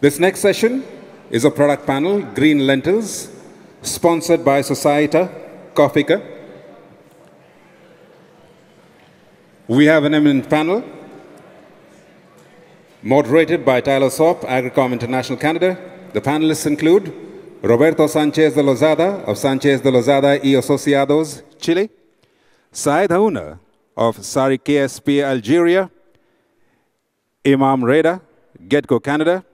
This next session is a product panel, Green Lentils, sponsored by Societa Cofica. We have an eminent panel, moderated by Tyler Swapp, Agricom International Canada. The panelists include Roberto Sanchez de Lozada of Sanchez de Lozada y Asociados, Chile, Said Hauna of Sari KSP Algeria, Iman Reda, Getco Canada,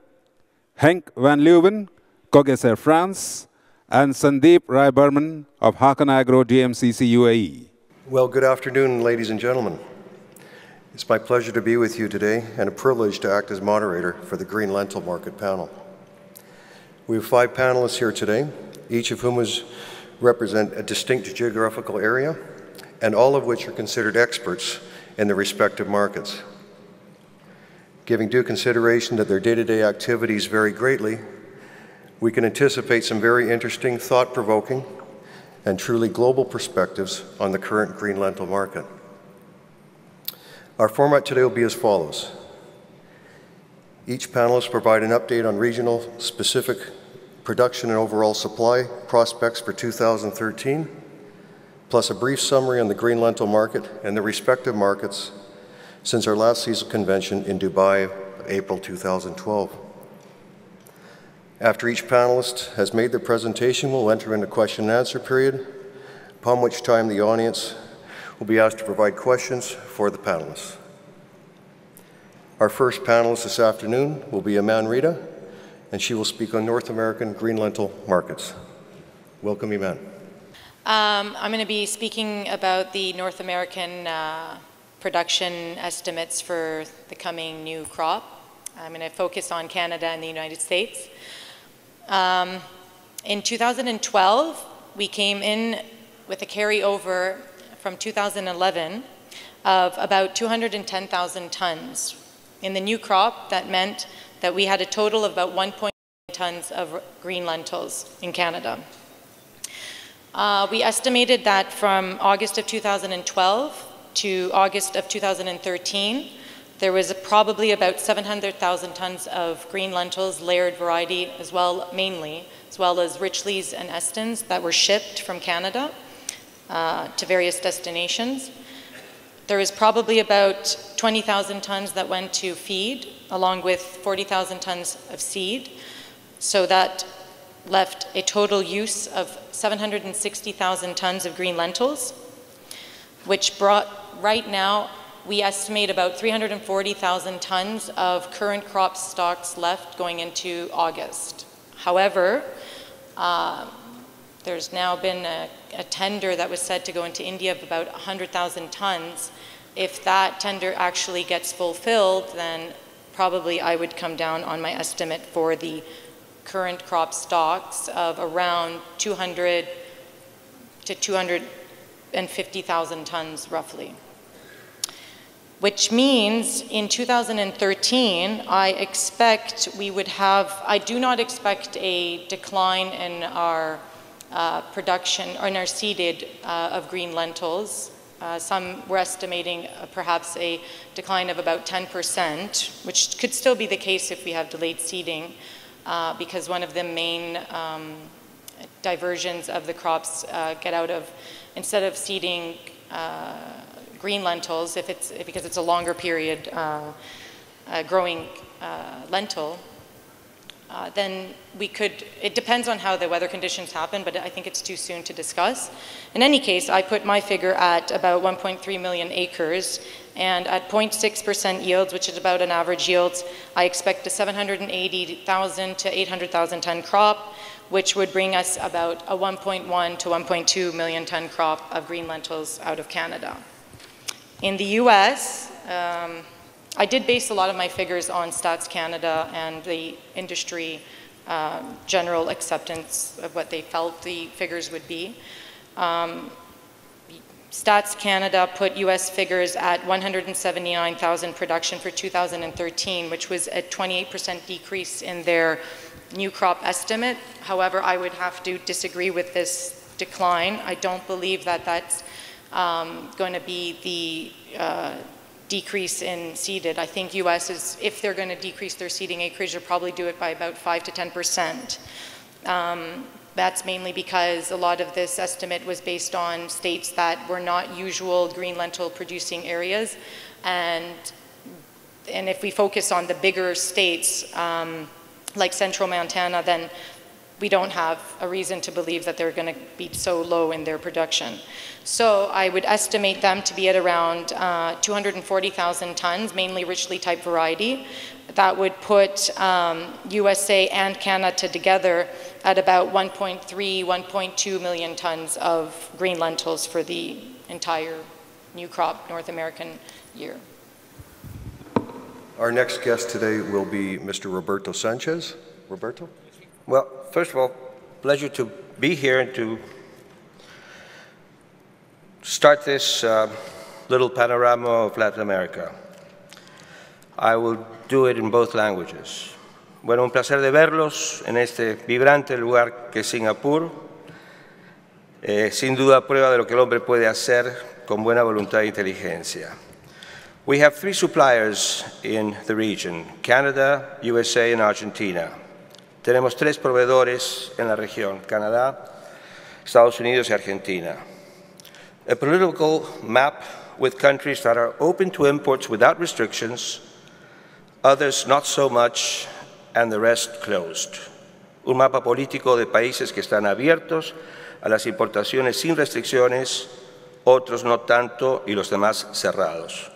Henk van Leeuwen, Cogeser France, and Sandeep Rai Burman of Hakan Agro DMCC UAE. Well, good afternoon, ladies and gentlemen. It's my pleasure to be with you today and a privilege to act as moderator for the Green Lentil Market panel. We have five panelists here today, each of whom is, represent a distinct geographical area and all of which are considered experts in their respective markets. Giving due consideration that their day-to-day activities vary greatly, we can anticipate some very interesting, thought-provoking, and truly global perspectives on the current green lentil market. Our format today will be as follows. Each panelist provide an update on regional specific production and overall supply prospects for 2013, plus a brief summary on the green lentil market and the respective markets since our last CICILS convention in Dubai, April 2012. After each panelist has made their presentation, we'll enter into question and answer period, upon which time the audience will be asked to provide questions for the panelists. Our first panelist this afternoon will be Iman Rida, and she will speak on North American green lentil markets. Welcome, Iman. Um, I'm going to be speaking about the North American uh, production estimates for the coming new crop. I'm going to focus on Canada and the United States. Um, in 2012, we came in with a carryover from 2011 of about 210,000 tons. In the new crop, that meant that we had a total of about 1.9 tons of green lentils in Canada. Uh, we estimated that from August of 2012 to August of 2013, there was probably about 700,000 tons of green lentils, Laird variety, as well, mainly, as well as Richleas and Estons that were shipped from Canada uh, to various destinations. There was probably about 20,000 tons that went to feed, along with 40,000 tons of seed. So that left a total use of 760,000 tons of green lentils, which brought right now, we estimate about 340,000 tons of current crop stocks left going into August. However, uh, there's now been a, a, tender that was said to go into India of about 100,000 tons. If that tender actually gets fulfilled, then probably I would come down on my estimate for the current crop stocks of around 200 to 250,000 tons roughly which means in 2013, I expect we would have, I do not expect a decline in our uh, production, or in our seeded uh, of green lentils. Uh, some were estimating uh, perhaps a decline of about 10%, which could still be the case if we have delayed seeding, uh, because one of the main um, diversions of the crops uh, get out of, instead of seeding green lentils, if it's, because it's a longer period uh, uh, growing uh, lentil, uh, then we could, it depends on how the weather conditions happen, but I think it's too soon to discuss. In any case, I put my figure at about 1.3 million acres, and at 0.6% yields, which is about an average yield, I expect a 780,000 to 800,000 ton crop, which would bring us about a 1.1 to 1.2 million ton crop of green lentils out of Canada. In the US, um, I did base a lot of my figures on Stats Canada and the industry uh, general acceptance of what they felt the figures would be. Um, Stats Canada put US figures at 179,000 production for 2013, which was a 28% decrease in their new crop estimate. However, I would have to disagree with this decline. I don't believe that that's um, going to be the uh, decrease in seeded. I think U.S. is, if they're going to decrease their seeding acreage, they'll probably do it by about 5 to 10 percent. Um, that's mainly because a lot of this estimate was based on states that were not usual green lentil producing areas. And, and if we focus on the bigger states, um, like central Montana, then we don't have a reason to believe that they're going to be so low in their production. So I would estimate them to be at around uh, 240,000 tons, mainly Richlea type variety. That would put um, USA and Canada together at about 1.3, 1.2 million tons of green lentils for the entire new crop North American year. Our next guest today will be Mr. Roberto Sanchez. Roberto? Well, first of all, pleasure to be here and to start this uh, little panorama of Latin America. I will do it in both languages. Bueno, un placer de verlos en este vibrante lugar que es Singapur. Eh, sin duda prueba de lo que el hombre puede hacer con buena voluntad e inteligencia. We have three suppliers in the region, Canada, USA and Argentina. Tenemos tres proveedores en la región, Canadá, Estados Unidos y Argentina. A political map with countries that are open to imports without restrictions, others not so much, and the rest closed. Un mapa político de países que están abiertos a las importaciones sin restricciones, otros no tanto y los demás cerrados.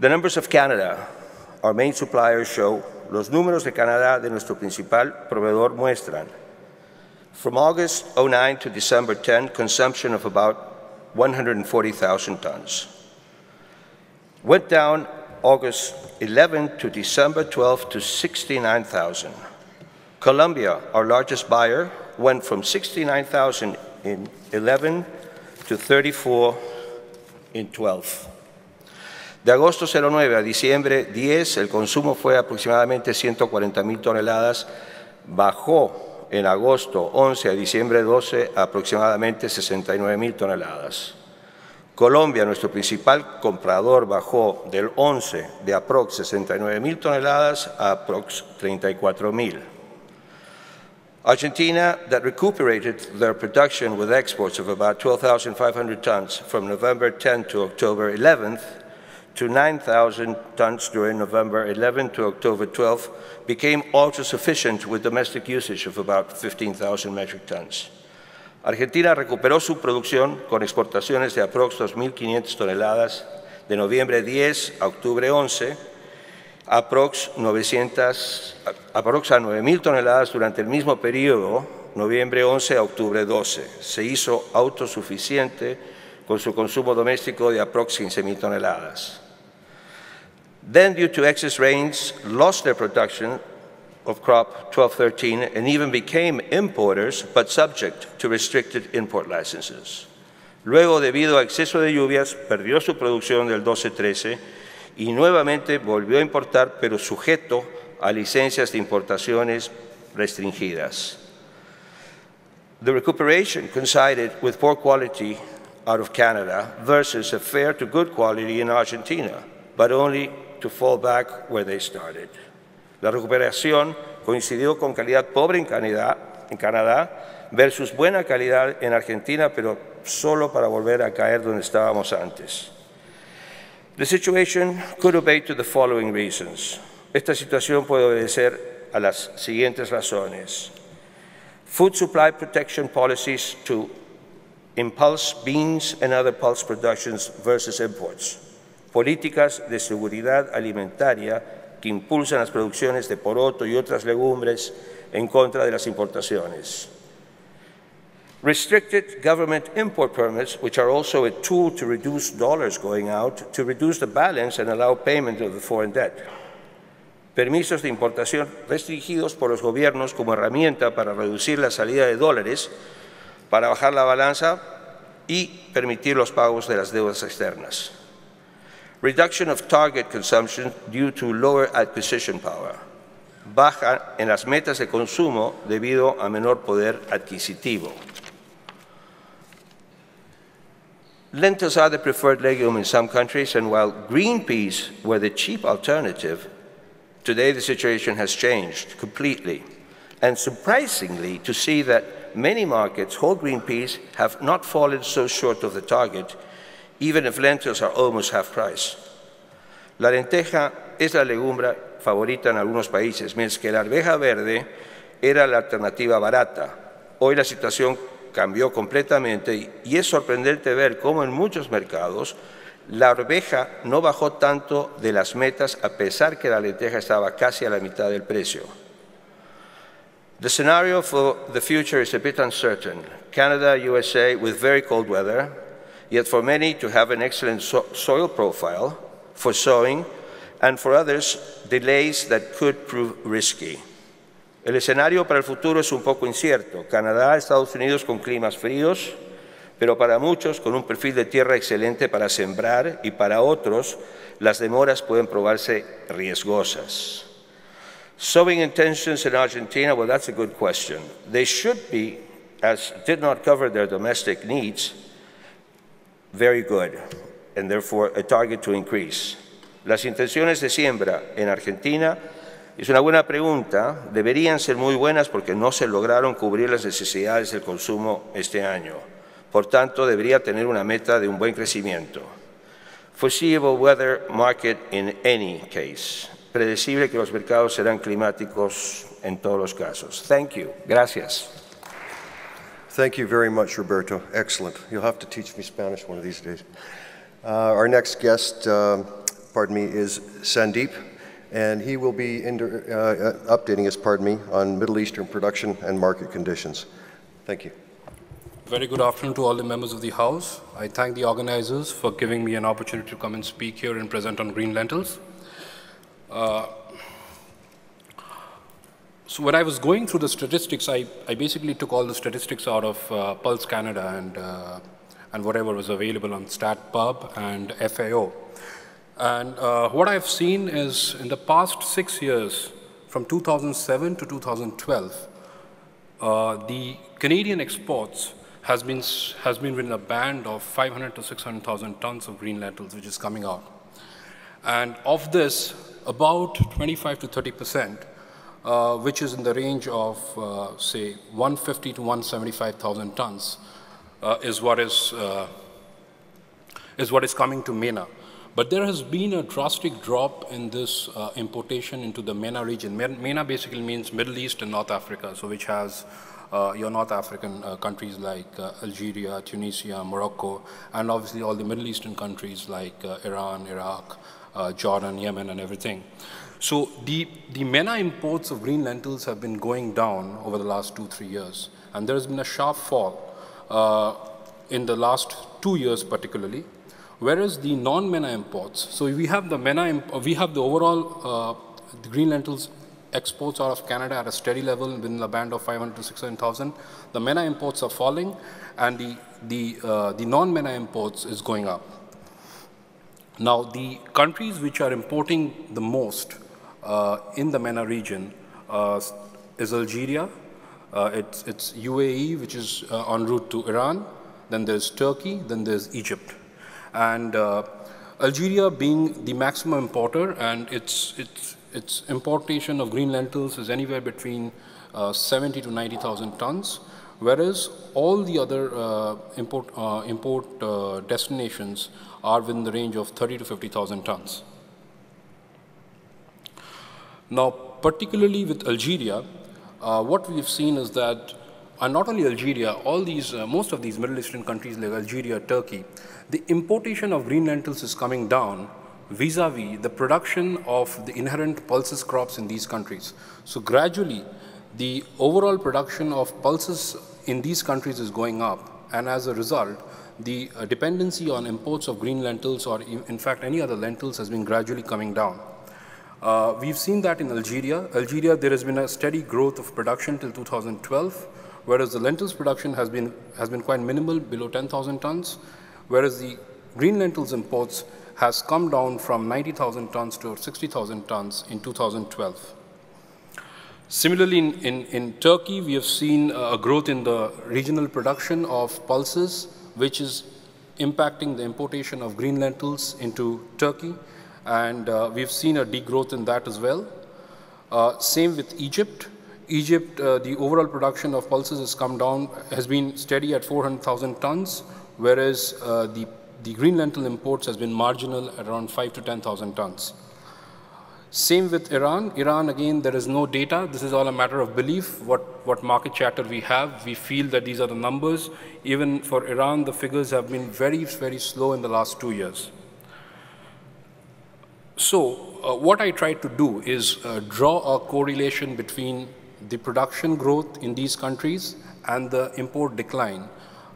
The numbers of Canada, our main suppliers, show los números de Canadá de nuestro principal proveedor muestran from August 09 to December 10, consumption of about 140,000 tons. Went down August 11 to December 12 to 69,000. Colombia, our largest buyer, went from 69,000 in 11 to 34 in 12. De agosto 09 a diciembre 10, el consumo fue aproximadamente 140 mil toneladas, bajó en agosto 11 a diciembre 12 a aproximadamente 69 mil toneladas. Colombia, nuestro principal comprador, bajó del 11 de aprox 69 mil toneladas a aprox 34 mil. Argentina, that recuperated their production with exports of about 12,500 tons from November 10 to October 11th, to 9,000 tons during November 11 to October 12 became autosufficient with domestic usage of about 15,000 metric tons. Argentina recuperó su producción con exportaciones de aprox 2.500 toneladas de noviembre 10 a octubre 11, aprox 900, aprox a 9.000 toneladas durante el mismo periodo, noviembre 11 a octubre 12. Se hizo autosuficiente con su consumo doméstico de aprox 15.000 toneladas. then due to excess rains, lost their production of crop 12-13 and even became importers, but subject to restricted import licenses. Luego, debido a exceso de lluvias, perdió su producción del 12-13 y nuevamente volvió a importar, pero sujeto a licencias de importaciones restringidas. The recuperation coincided with poor quality out of Canada versus a fair to good quality in Argentina, but only to fall back where they started. La recuperación coincidió con calidad pobre en Canadá, en Canadá versus buena calidad en Argentina, pero solo para volver a caer donde estábamos antes. The situation could obey to the following reasons. Esta situación puede obedecer a las siguientes razones. Food supply protection policies to impulse beans and other pulse productions versus imports políticas de seguridad alimentaria que impulsan las producciones de poroto y otras legumbres en contra de las importaciones. Restricted government import permits, which are also a tool to reduce dollars going out, to reduce the balance and allow payment of the foreign debt. Permisos de importación restringidos por los gobiernos como herramienta para reducir la salida de dólares, para bajar la balanza y permitir los pagos de las deudas externas. Reduction of target consumption due to lower acquisition power. Baja en las metas de consumo debido a menor poder adquisitivo. Lentils are the preferred legume in some countries, and while green peas were the cheap alternative, today the situation has changed completely. And surprisingly, to see that many markets, whole green peas, have not fallen so short of the target, even if lentils are almost half price. La lenteja es la legumbre favorita en algunos países, mientras que la arveja verde era la alternativa barata. Hoy la situación cambió completamente y es sorprendente ver cómo en muchos mercados la arveja no bajó tanto de las metas a pesar que la lenteja estaba casi a la mitad del precio. The scenario for the future is a bit uncertain. Canada, USA, with very cold weather, yet for many to have an excellent so soil profile for sowing, and for others, delays that could prove risky. El escenario para el futuro es un poco incierto. Canadá, Estados Unidos con climas fríos, pero para muchos con un perfil de tierra excelente para sembrar y para otros las demoras pueden probarse riesgosas. Sowing intentions in Argentina, well, that's a good question. They should be, as did not cover their domestic needs, very good, and therefore a target to increase. Las intenciones de siembra en Argentina es una buena pregunta, deberían ser muy buenas porque no se lograron cubrir las necesidades del consumo este año. Por tanto, debería tener una meta de un buen crecimiento. Foreseeable weather market in any case. Predecible que los mercados serán climáticos en todos los casos. Thank you. Gracias. Thank you very much, Roberto. Excellent. You'll have to teach me Spanish one of these days. Uh, our next guest, uh, pardon me, is Sandeep and he will be uh, updating us, pardon me, on Middle Eastern production and market conditions. Thank you. Very good afternoon to all the members of the House. I thank the organizers for giving me an opportunity to come and speak here and present on green lentils. Uh, so when I was going through the statistics, I, I basically took all the statistics out of uh, Pulse Canada and, uh, and whatever was available on StatPub and FAO. And uh, what I've seen is in the past six years, from 2007 to 2012, uh, the Canadian exports has been, has been within a band of 500 to 600,000 tons of green lentils, which is coming out. And of this, about 25 to 30 percent, uh, which is in the range of, uh, say, 150 to 175,000 tons, uh, is what is, uh, is what is coming to MENA. But there has been a drastic drop in this uh, importation into the MENA region. MENA basically means Middle East and North Africa, so which has uh, your North African countries like Algeria, Tunisia, Morocco, and obviously all the Middle Eastern countries like Iran, Iraq, Jordan, Yemen, and everything. So the, the MENA imports of green lentils have been going down over the last two, three years. And there has been a sharp fall in the last two years particularly. Whereas the non-MENA imports, so we have the MENA, we have the overall uh, the green lentils exports out of Canada at a steady level within the band of 500 to 600,000. The MENA imports are falling, and the the uh, the non-MENA imports is going up. Now, the countries which are importing the most uh, in the MENA region uh, is Algeria. Uh, it's, it's UAE, which is uh, en route to Iran. Then there's Turkey. Then there's Egypt. And uh, Algeria being the maximum importer and its, its, its importation of green lentils is anywhere between uh, 70 to 90,000 tons, whereas all the other uh, import, uh, import uh, destinations are within the range of 30 to 50,000 tons. Now, particularly with Algeria, uh, what we've seen is that, and not only Algeria, all these, most of these Middle Eastern countries like Algeria, Turkey, the importation of green lentils is coming down vis-a-vis -vis the production of the inherent pulses crops in these countries. So gradually, the overall production of pulses in these countries is going up, and as a result, the uh, dependency on imports of green lentils or in fact any other lentils has been gradually coming down. Uh, we've seen that in Algeria. Algeria, there has been a steady growth of production till 2012, whereas the lentils production has been, has been quite minimal, below 10,000 tons whereas the green lentils imports has come down from 90,000 tons to 60,000 tons in 2012. Similarly, in, in, in, Turkey, we have seen a growth in the regional production of pulses, which is impacting the importation of green lentils into Turkey, and uh, we've seen a degrowth in that as well. Uh, same with Egypt. Egypt, uh, the overall production of pulses has come down, has been steady at 400,000 tons, whereas uh, the, the green lentil imports has been marginal at around 5 to 10,000 tons. Same with Iran. Iran, again, there is no data. This is all a matter of belief, what, what market chatter we have. We feel that these are the numbers. Even for Iran, the figures have been very, very slow in the last two years. So uh, what I tried to do is uh, draw a correlation between the production growth in these countries and the import decline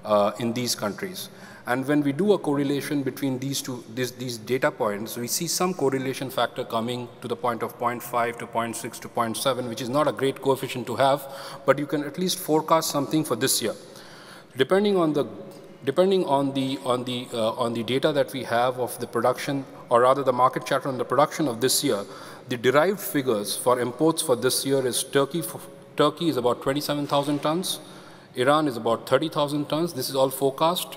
uh, in these countries. And when we do a correlation between these two, these, these data points, we see some correlation factor coming to the point of 0.5 to 0.6 to 0.7, which is not a great coefficient to have, but you can at least forecast something for this year. Depending on the depending on the on the uh, on the data that we have of the production, or rather the market chatter on the production of this year, the derived figures for imports for this year is Turkey. Turkey is about 27,000 tons. Iran is about 30,000 tons. This is all forecast.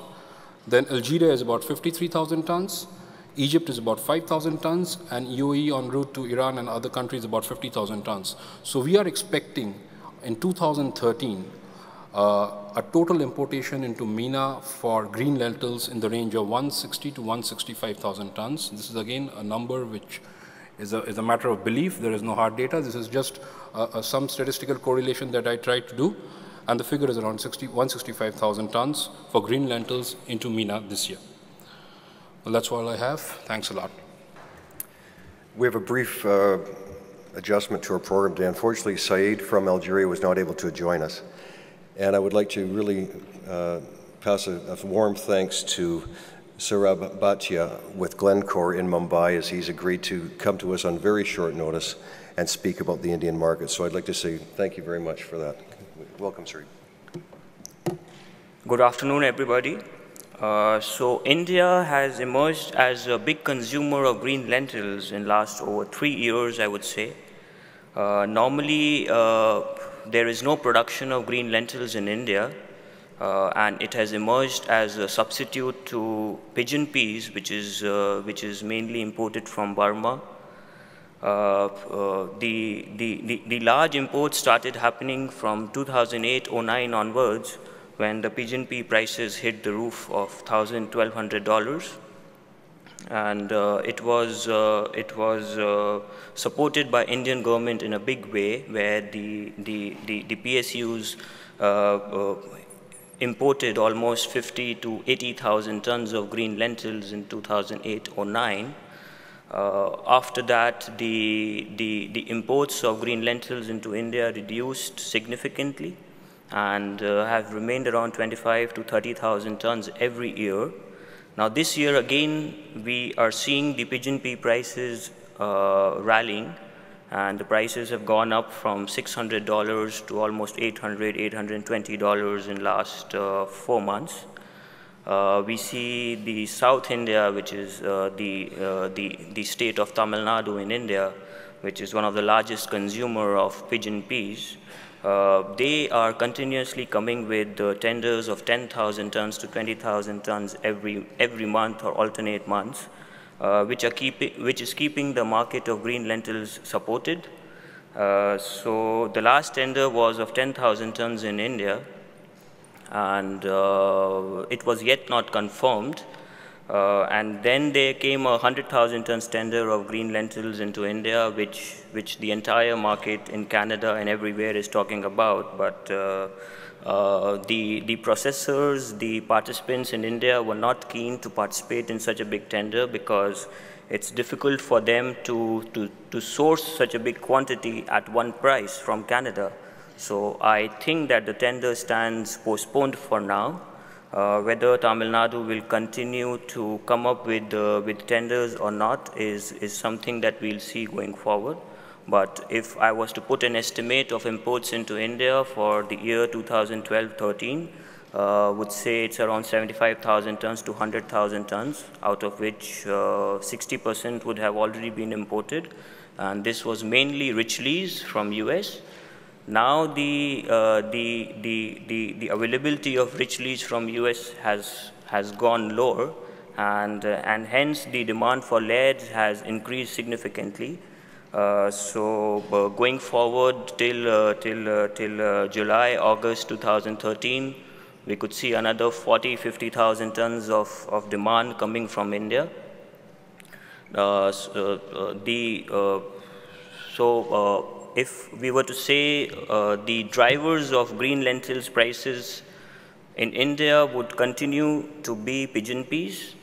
Then Algeria is about 53,000 tons. Egypt is about 5,000 tons, and UAE en route to Iran and other countries about 50,000 tons. So we are expecting in 2013 uh, a total importation into MENA for green lentils in the range of 160 to 165,000 tons. This is again a number which is a, is a matter of belief. There is no hard data. This is just uh, uh, some statistical correlation that I tried to do and the figure is around 60, 165,000 tons for green lentils into MENA this year. Well, that's all I have. Thanks a lot. We have a brief uh, adjustment to our program today. Unfortunately, Saeed from Algeria was not able to join us. And I would like to really uh, pass a, a, warm thanks to Saurabh Bhatia with Glencore in Mumbai as he's agreed to come to us on very short notice and speak about the Indian market. So I'd like to say thank you very much for that. Welcome, sir. Good afternoon, everybody. Uh, so India has emerged as a big consumer of green lentils in last over three years, I would say. Uh, normally, uh, there is no production of green lentils in India, uh, and it has emerged as a substitute to pigeon peas, which is, which is mainly imported from Burma. Uh, uh, the, the, the, the, large imports started happening from 2008-09 onwards when the pigeon pea prices hit the roof of $1,000, $1,200. And uh, it was, uh, it was uh, supported by Indian government in a big way where the, the, the, the PSUs imported almost 50 to 80,000 tons of green lentils in 2008 or 9 uh, after that, the, the, the, imports of green lentils into India reduced significantly and uh, have remained around 25 to 30,000 tons every year. Now this year again, we are seeing the pigeon pea prices uh, rallying and the prices have gone up from $600 to almost $800, $820 in last uh, four months. Uh, we see the South India, which is uh, the, uh, the, the state of Tamil Nadu in India, which is one of the largest consumer of pigeon peas. Uh, they are continuously coming with tenders of 10,000 tons to 20,000 tons every, every month or alternate months, uh, which, are keeping, which is keeping the market of green lentils supported. Uh, so the last tender was of 10,000 tons in India, and uh, it was yet not confirmed. Uh, and then there came a 100,000 tons tender of green lentils into India, which, which the entire market in Canada and everywhere is talking about. But uh, uh, the, the processors, the participants in India were not keen to participate in such a big tender because it's difficult for them to, to, to source such a big quantity at one price from Canada. So I think that the tender stands postponed for now. Uh, whether Tamil Nadu will continue to come up with, uh, with tenders or not is, is something that we'll see going forward. But if I was to put an estimate of imports into India for the year 2012-13, uh, would say it's around 75,000 tons to 100,000 tons, out of which 60% uh, would have already been imported. And this was mainly rich from US Now the, uh, the, the, the, the, availability of Richleas from US has, has gone lower and, uh, and hence the demand for Laird has increased significantly. Uh, so uh, going forward till, uh, till, uh, till July, August 2013, we could see another 40, 50,000 tons of, of demand coming from India. So, the, so if we were to say uh, the drivers of green lentils prices in India would continue to be pigeon peas.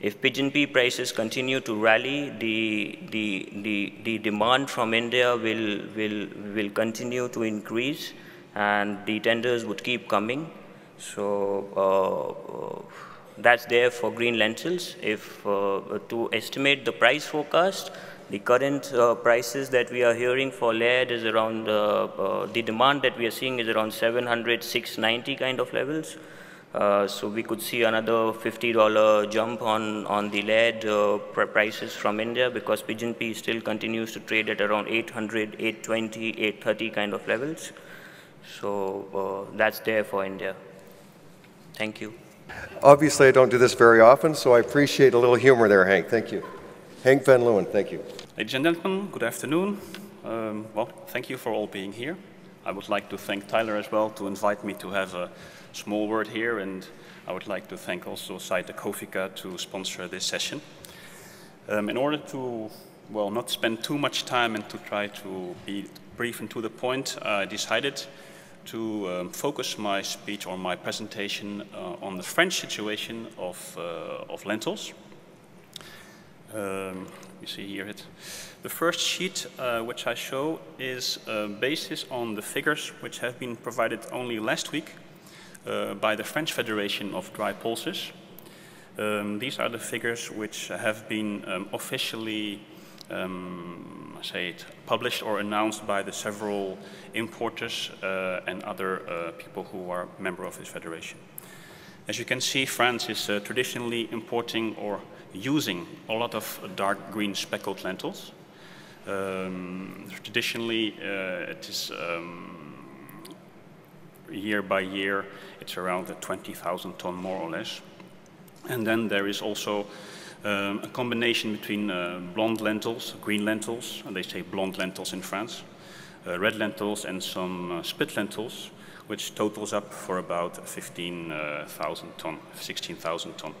If pigeon pea prices continue to rally, the, the, the, the demand from India will, will, will continue to increase and the tenders would keep coming. So uh, uh that's there for green lentils. If uh, to estimate the price forecast, the current uh, prices that we are hearing for Laird is around, uh, uh, the demand that we are seeing is around 700, 690 kind of levels. Uh, so we could see another $50 jump on, on the Laird uh, prices from India because pigeon pea still continues to trade at around 800, 820, 830 kind of levels. So uh, that's there for India. Thank you. Obviously, I don't do this very often, so I appreciate a little humor there, Hank. Thank you. Hank Van Leeuwen, thank you. Ladies and gentlemen, good afternoon. Um, well, thank you for all being here. I would like to thank Tyler as well to invite me to have a small word here, and I would like to thank also Saita Kofika to sponsor this session. Um, in order to, well, not spend too much time and to try to be brief and to the point, I decided to um, focus my speech or my presentation uh, on the French situation of, uh, of lentils. Um, you see here it. The first sheet uh, which I show is a basis on the figures which have been provided only last week uh, by the French Federation of Dry Pulses. Um, these are the figures which have been um, officially um, say it, published or announced by the several importers uh, and other uh, people who are member of this federation. As you can see, France is uh, traditionally importing or using a lot of dark green speckled lentils. Um, traditionally, uh, it is um, year by year, it's around 20,000 ton more or less. And then there is also um, a combination between uh, blonde lentils, green lentils, and they say blonde lentils in France, uh, red lentils, and some uh, split lentils, which totals up for about 15,000 ton, 16,000 ton.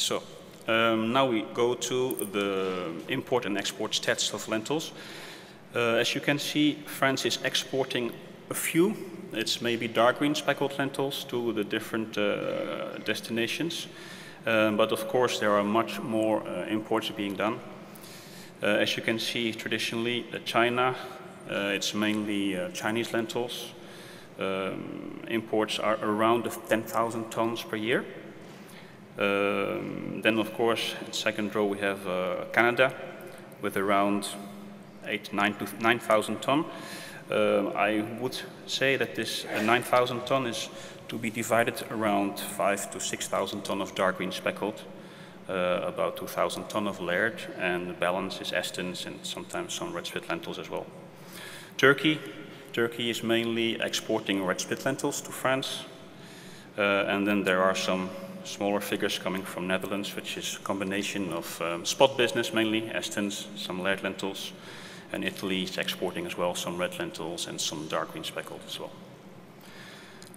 So um, now we go to the import and export stats of lentils. Uh, as you can see, France is exporting a few. It's maybe dark green speckled lentils to the different uh, destinations. Um, but of course, there are much more uh, imports being done. Uh, as you can see, traditionally, uh, China, uh, it's mainly Chinese lentils. Um, imports are around 10,000 tons per year. Um, then, of course, in second row we have uh, Canada with around 8, 9 to 9,000 ton. Uh, I would say that this uh, 9,000 ton is to be divided around 5 to 6,000 ton of dark green speckled, uh, about 2,000 ton of Laird, and the balance is Estons and sometimes some red split lentils as well. Turkey, Turkey is mainly exporting red split lentils to France, uh, and then there are some smaller figures coming from Netherlands, which is a combination of um, spot business mainly, Estons, some red lentils, and Italy is exporting as well some red lentils and some dark green speckled as well.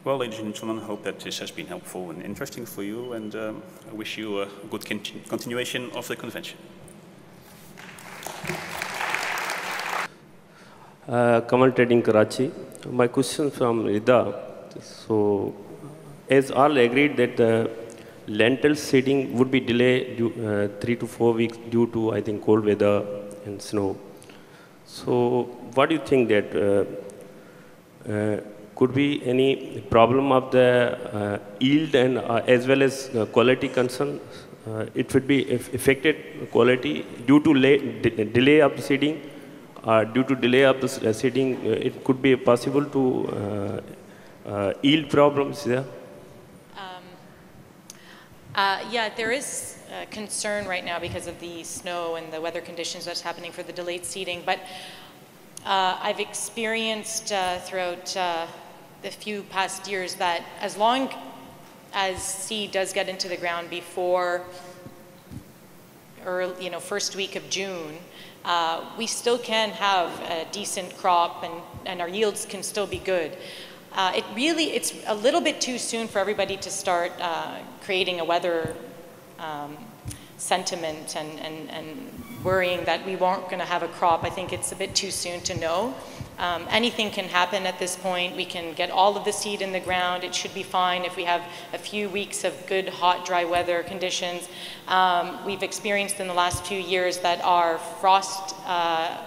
Well, ladies and gentlemen, I hope that this has been helpful and interesting for you, and um, I wish you a good continuation of the convention. Uh, Kamal Trading Karachi. My question from Rida. So, as all agreed that the lentil seeding would be delayed due, uh, three to four weeks due to, I think, cold weather and snow. So what do you think that uh, uh, could be any problem of the uh, yield and uh, as well as quality concern? Uh, it would be affected quality due to delay of the seeding. due to delay of the seeding, it could be possible to yield problems there. Uh, yeah, there is uh, concern right now because of the snow and the weather conditions that's happening for the delayed seeding. But uh, I've experienced uh, throughout uh, the few past years that as long as seed does get into the ground before early, you know, first week of June, uh, we still can have a decent crop and, and our yields can still be good. Uh, it really, it's a little bit too soon for everybody to start uh, creating a weather um, sentiment and, and, and worrying that we weren't going to have a crop. I think it's a bit too soon to know. Um, anything can happen at this point. We can get all of the seed in the ground. It should be fine if we have a few weeks of good, hot, dry weather conditions. Um, we've experienced in the last few years that our frost uh,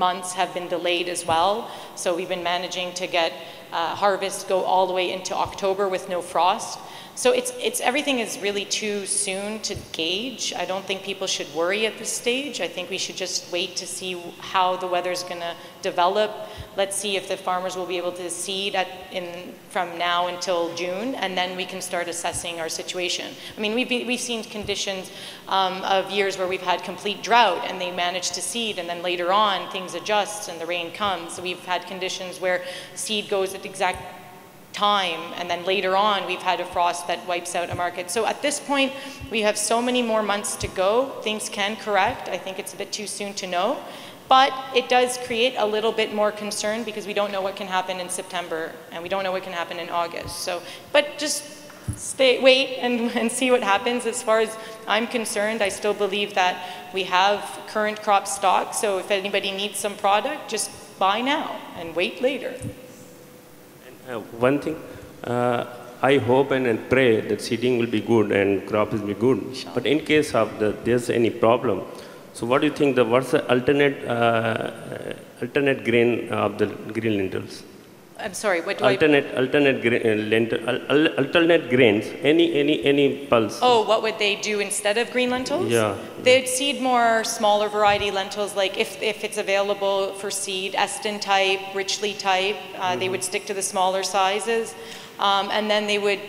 months have been delayed as well. So we've been managing to get uh, harvest go all the way into October with no frost. So it's, it's, everything is really too soon to gauge. I don't think people should worry at this stage. I think we should just wait to see how the weather is going to develop. Let's see if the farmers will be able to seed at, in, from now until June, and then we can start assessing our situation. I mean, we've, we've seen conditions um, of years where we've had complete drought, and they manage to seed, and then later on things adjust and the rain comes. So we've had conditions where seed goes at exact time and then later on we've had a frost that wipes out a market. So at this point we have so many more months to go. Things can correct. I think it's a bit too soon to know. But it does create a little bit more concern because we don't know what can happen in September and we don't know what can happen in August. So, but just stay, wait and, and see what happens. As far as I'm concerned, I still believe that we have current crop stock. So if anybody needs some product, just buy now and wait later. Uh, one thing, uh, I hope and, and, pray that seeding will be good and crop will be good. But in case of the, there's any problem, so what do you think? The what's the alternate uh, alternate grain of the green lentils? I'm sorry. What do alternate I... alternate uh, alternate grains? Any any any pulse? Oh, what would they do instead of green lentils? Yeah. They'd seed more smaller variety lentils, like if if it's available for seed, Eston type, Richlea type. Uh, mm -hmm. They mm-hmm. would stick to the smaller sizes, um, and then they would.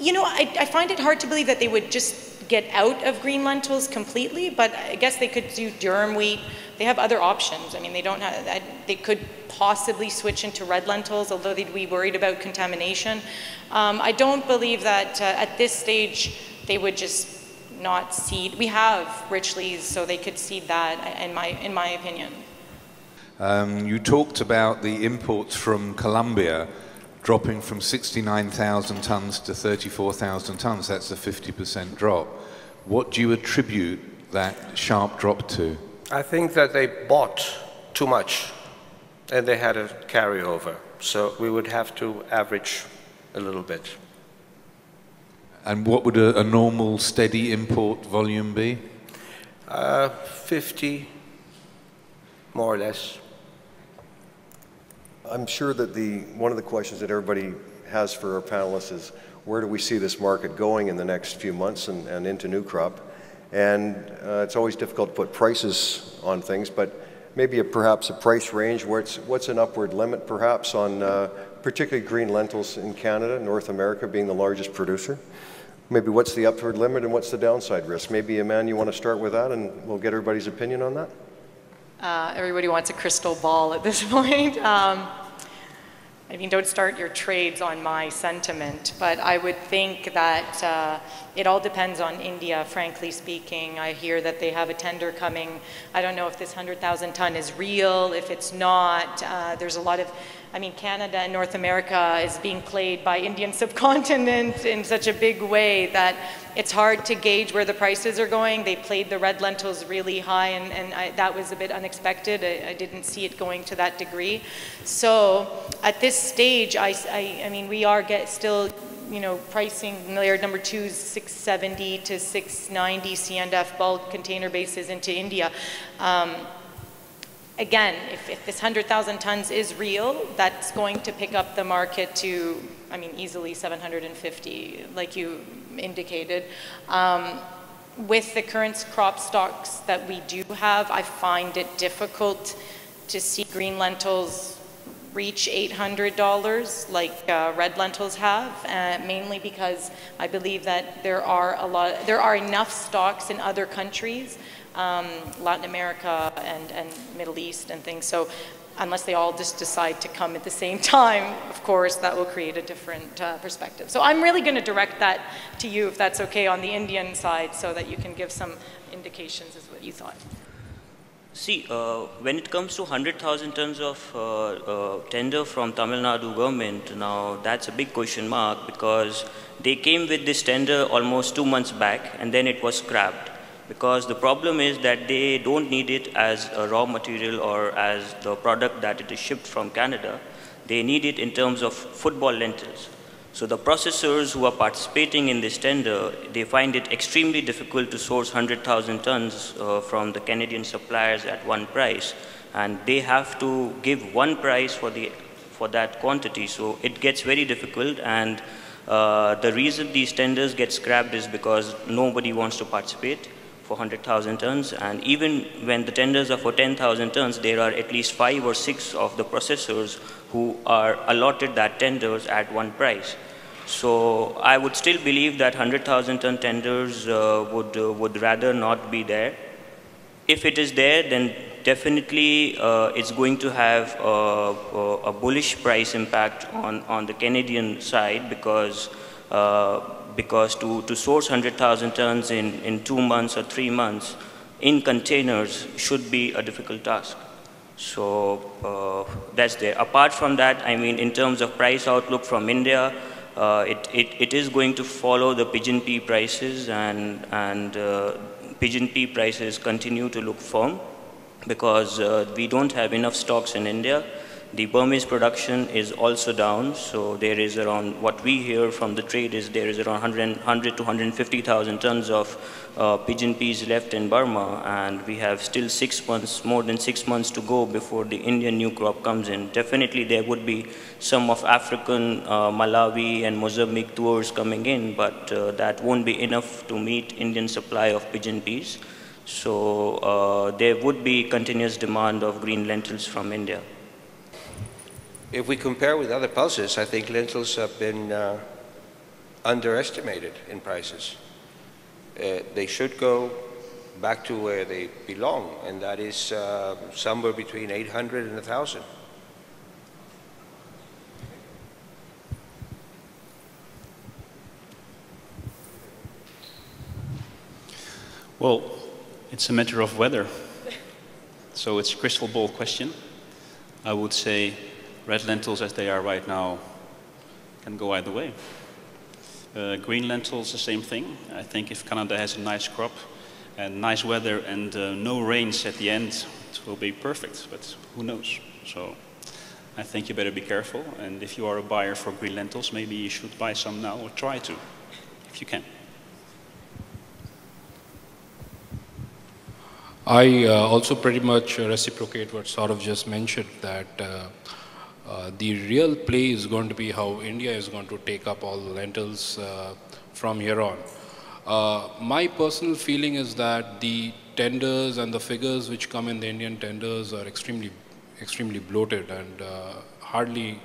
You know, I, I find it hard to believe that they would just get out of green lentils completely, but I guess they could do durum wheat. They have other options. I mean, they don't have. They could possibly switch into red lentils, although they'd be worried about contamination. Um, I don't believe that uh, at this stage they would just not seed. We have Richleas, so they could seed that, in my, in my opinion. Um, you talked about the imports from Colombia dropping from 69,000 tons to 34,000 tons. That's a 50% drop. What do you attribute that sharp drop to? I think that they bought too much and they had a carryover. So we would have to average a little bit. And what would a, a normal steady import volume be? Uh, 50, more or less. I'm sure that the, one of the questions that everybody has for our panelists is where do we see this market going in the next few months and, and into new crop? And uh, it's always difficult to put prices on things, but maybe a, perhaps a price range where it's what's an upward limit perhaps on uh, particularly green lentils in Canada, North America being the largest producer. Maybe what's the upward limit and what's the downside risk? Maybe, Iman, you want to start with that and we'll get everybody's opinion on that? Uh, everybody wants a crystal ball at this point. Um, I mean, don't start your trades on my sentiment, but I would think that uh, it all depends on India, frankly speaking. I hear that they have a tender coming. I don't know if this 100,000 ton is real, if it's not. Uh, there's a lot of I mean, Canada and North America is being played by Indian subcontinent in such a big way that it's hard to gauge where the prices are going. They played the red lentils really high, and, and I, that was a bit unexpected. I, I, didn't see it going to that degree. So at this stage, I, I, I mean, we are get still you know, pricing Laird number two is 670 to 690 CNF bulk container bases into India. Um, again, if, if this 100,000 tons is real, that's going to pick up the market to, I mean, easily 750, like you indicated. Um, with the current crop stocks that we do have, I find it difficult to see green lentils reach $800 like uh, red lentils have, uh, mainly because I believe that there are a lot, there are enough stocks in other countries, um, Latin America and, and Middle East and things. So unless they all just decide to come at the same time, of course, that will create a different uh, perspective. So I'm really going to direct that to you, if that's okay, on the Indian side, so that you can give some indications as what you thought. See, uh, when it comes to 100,000 tons of uh, uh, tender from Tamil Nadu government, now that's a big question mark because they came with this tender almost two months back and then it was scrapped. Because the problem is that they don't need it as a raw material or as the product that it is shipped from Canada. They need it in terms of football lentils. So the processors who are participating in this tender, they find it extremely difficult to source 100,000 tons uh, from the Canadian suppliers at one price. And they have to give one price for, the, for that quantity. So it gets very difficult. And uh, the reason these tenders get scrapped is because nobody wants to participate for 100,000 tons. And even when the tenders are for 10,000 tons, there are at least five or six of the processors who are allotted that tenders at one price. So I would still believe that 100,000 ton tenders uh, would, uh, would rather not be there. If it is there, then definitely uh, it's going to have a, a, bullish price impact on, on the Canadian side because uh, because to, to source 100,000 tons in, in two months or three months in containers should be a difficult task. So uh, that's there. Apart from that, I mean, in terms of price outlook from India, uh, it, it, it is going to follow the pigeon pea prices and, and uh, pigeon pea prices continue to look firm because uh, we don't have enough stocks in India the Burmese production is also down, so there is around, what we hear from the trade is there is around 100, 100 to 150,000 tons of uh, pigeon peas left in Burma, and we have still six months, more than six months to go before the Indian new crop comes in. Definitely there would be some of African, uh, Malawi and Mozambique tours coming in, but uh, that won't be enough to meet Indian supply of pigeon peas. So uh, there would be continuous demand of green lentils from India if we compare with other pulses, I think lentils have been uh, underestimated in prices. Uh, they should go back to where they belong, and that is uh, somewhere between 800 and 1,000. Well, it's a matter of weather. So it's a crystal ball question. I would say red lentils as they are right now can go either way. Uh, green lentils, the same thing. I think if Canada has a nice crop and nice weather and uh, no rains at the end, it will be perfect, but who knows? So I think you better be careful. And if you are a buyer for green lentils, maybe you should buy some now or try to, if you can. I uh, also pretty much reciprocate what Saurabh just mentioned that uh, the real play is going to be how India is going to take up all the lentils uh, from here on. Uh, my personal feeling is that the tenders and the figures which come in the Indian tenders are extremely, extremely bloated and uh, hardly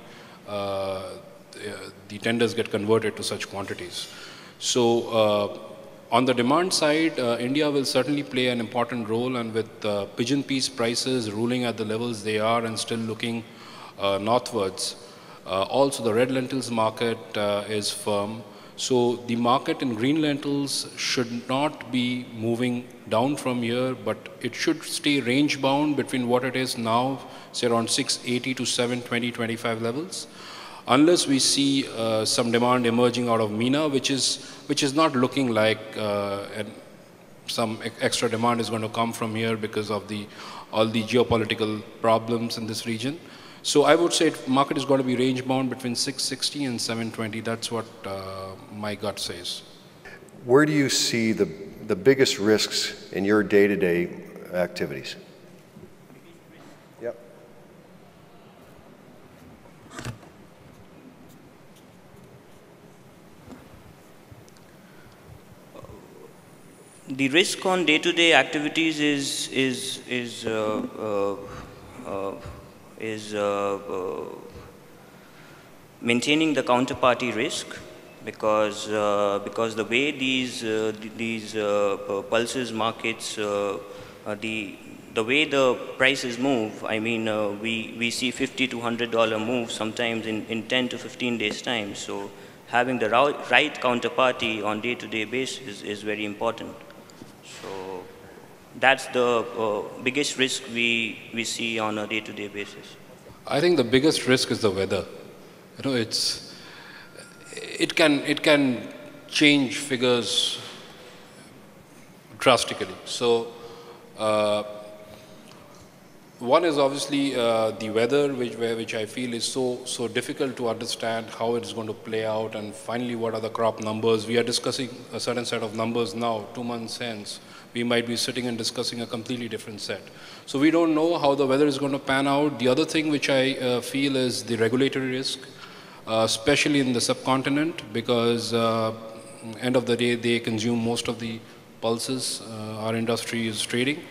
uh, the tenders get converted to such quantities. So on the demand side, uh, India will certainly play an important role and with uh, pigeon peas prices ruling at the levels they are and still looking uh, northwards. Uh, also, the red lentils market uh, is firm. So the market in green lentils should not be moving down from here, but it should stay range bound between what it is now, say around 680 to 720, 25 levels, unless we see uh, some demand emerging out of MENA, which is which is not looking like uh, some extra demand is going to come from here because of the all the geopolitical problems in this region. So I would say market is going to be range bound between 660 and 720. That's what uh, my gut says. Where do you see the, the biggest risks in your day-to-day -day activities? Yep. The risk on day-to-day -day activities is, is, is uh, uh, uh is uh, uh, maintaining the counterparty risk because uh, because the way these uh, these uh, pulses markets uh, the the way the prices move, I mean, we, we see 50 to 100 dollar moves sometimes in, in 10 to 15 days time. So having the right counterparty on day-to-day -day basis is, is very important. So that's the uh, biggest risk we, we see on a day-to-day -day basis. I think the biggest risk is the weather. You know, it's, it can, it can change figures drastically. So uh, one is obviously uh, the weather, which, which I feel is so, so difficult to understand how it's going to play out, and finally, what are the crop numbers. We are discussing a certain set of numbers now, two months hence. We might be sitting and discussing a completely different set. So we don't know how the weather is going to pan out. The other thing which I uh, feel is the regulatory risk, uh, especially in the subcontinent, because uh, end of the day, they consume most of the pulses uh, our industry is trading.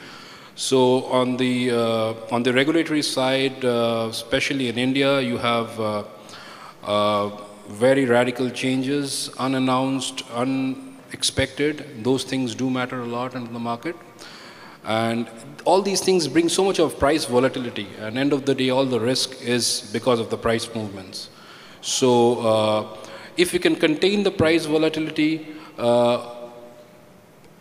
So on the, uh, on the regulatory side, uh, especially in India, you have very radical changes, unannounced, unexpected. Those things do matter a lot in the market. And all these things bring so much of price volatility. And end of the day, all the risk is because of the price movements. So uh, if you can contain the price volatility uh,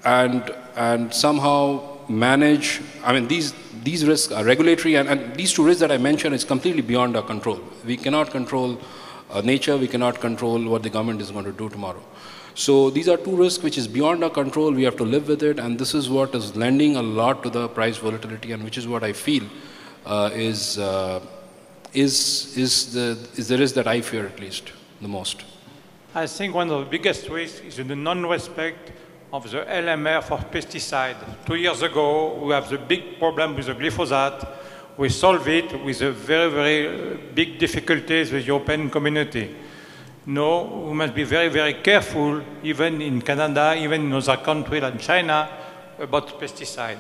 and, and somehow manage, I mean, these, these risks are regulatory, and, and these two risks that I mentioned is completely beyond our control. We cannot control uh, nature, we cannot control what the government is going to do tomorrow. So these are two risks which is beyond our control, we have to live with it, and this is what is lending a lot to the price volatility, and which is what I feel uh, is, uh, is, is, the, is the risk that I fear at least the most. I think one of the biggest risks is in the non-respect of the LMR for pesticide. Two years ago, we have the big problem with the glyphosate. We solve it with a very, very big difficulties with the European community. No, we must be very, very careful, even in Canada, even in other countries like China, about pesticide.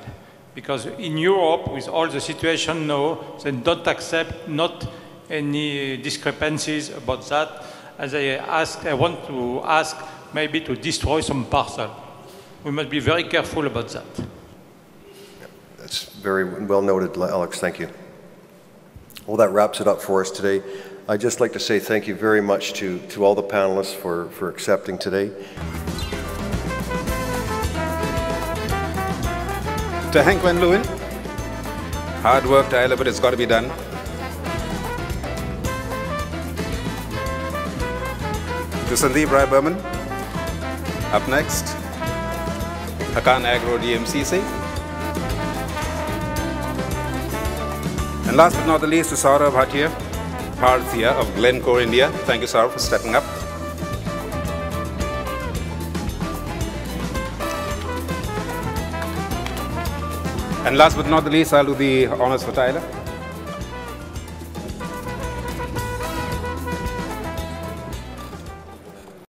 Because in Europe, with all the situation now, they don't accept not any discrepancies about that. As I ask, I want to ask maybe to destroy some parcel we must be very careful about that. That's very well noted, Alex. Thank you. Well, that wraps it up for us today. I'd just like to say thank you very much to, to all the panelists for, for accepting today. To Hank Van Leeuwen, hard work, Tyler, but it's got to be done. To Sandeep Rai Burman, up next. Hakan Agro DMCC. And last but not the least, to Saurabh Bhatia, Bhartia of Glencore, India. Thank you, Saurabh, for stepping up. And last but not the least, I'll do the honors for Tyler.